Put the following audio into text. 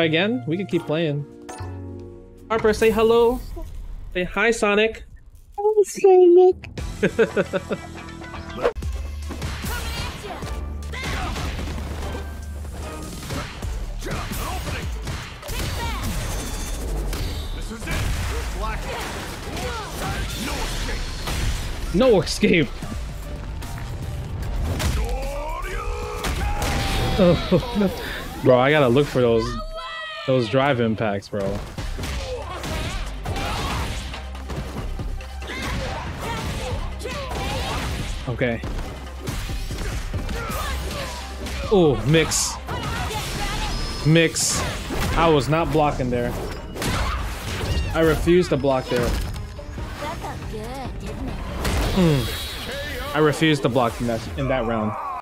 Try again? We can keep playing. Harper, say hello. Say hi, Sonic. Hi, Sonic. No escape. Oh, bro, I gotta look for those those drive impacts, bro. Okay. Oh, mix. Mix. I was not blocking there. I refuse to block there. That felt good, didn't it? Hmm. I refuse to block in that in that round.